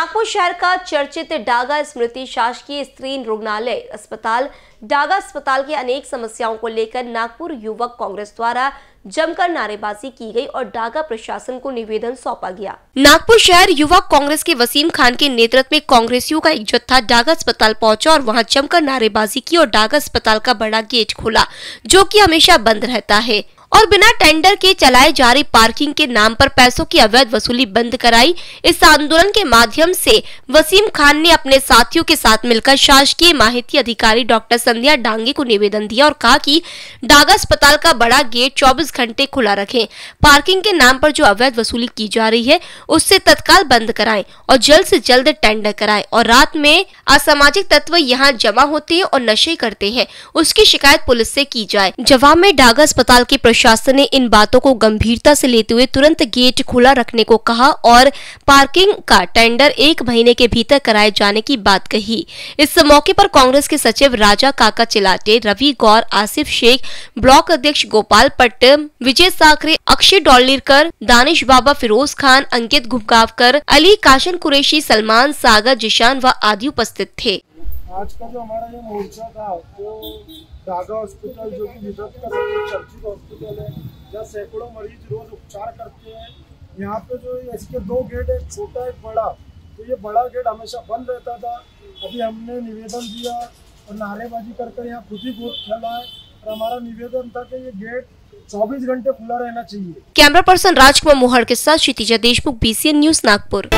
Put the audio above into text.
नागपुर शहर का चर्चित डागा स्मृति शासकीय स्त्री रुग्णालय अस्पताल। डागा अस्पताल की अनेक समस्याओं को लेकर नागपुर युवक कांग्रेस द्वारा जमकर नारेबाजी की गई और डागा प्रशासन को निवेदन सौंपा गया। नागपुर शहर युवक कांग्रेस के वसीम खान के नेतृत्व में कांग्रेसियों का एक जत्था डागा अस्पताल पहुँचा और वहाँ जमकर नारेबाजी की और डागा अस्पताल का बड़ा गेट खोला, जो कि हमेशा बंद रहता है। और बिना टेंडर के चलाए जा रही पार्किंग के नाम पर पैसों की अवैध वसूली बंद कराई। इस आंदोलन के माध्यम से वसीम खान ने अपने साथियों के साथ मिलकर शासकीय माहिती अधिकारी डॉक्टर संध्या डांगे को निवेदन दिया और कहा कि डागा अस्पताल का बड़ा गेट 24 घंटे खुला रखें। पार्किंग के नाम पर जो अवैध वसूली की जा रही है, उससे तत्काल बंद कराएँ और जल्द से जल्द टेंडर कराएँ और रात में असामाजिक तत्व यहाँ जमा होते हैं और नशे करते हैं। उसकी शिकायत पुलिस से की जाए। जवाब में डागा अस्पताल के प्रशासन ने इन बातों को गंभीरता से लेते हुए तुरंत गेट खुला रखने को कहा और पार्किंग का टेंडर एक महीने के भीतर कराए जाने की बात कही। इस मौके पर कांग्रेस के सचिव राजा काका चिलाटे, रवि गौर, आसिफ शेख, ब्लॉक अध्यक्ष गोपाल पट्ट, विजय साकरे अक्षय डॉलिरकर, दानिश बाबा फिरोज खान, अंकित घुमगावकर अली काशन कुरेशी, सलमान सागर, जिशान व आदि उपस्थित थे। आज का जो हमारा ये मोर्चा था, वो दागा हॉस्पिटल जो कि विदर्भ का सबसे चर्चित हॉस्पिटल है, जहाँ सैकड़ों मरीज़ रोज उपचार करते हैं। यहाँ पे जो इसके दो गेट, एक छोटा, एक बड़ा। तो ये बड़ा गेट हमेशा बंद रहता था। अभी हमने निवेदन दिया और नारेबाजी कर कर यहाँ खुद ही खेला है। और हमारा निवेदन था कि ये गेट 24 घंटे खुला रहना चाहिए। कैमरा पर्सन राजकुमार मोहर के साथ क्षितिजा देशमुख बीसीएन न्यूज़ नागपुर।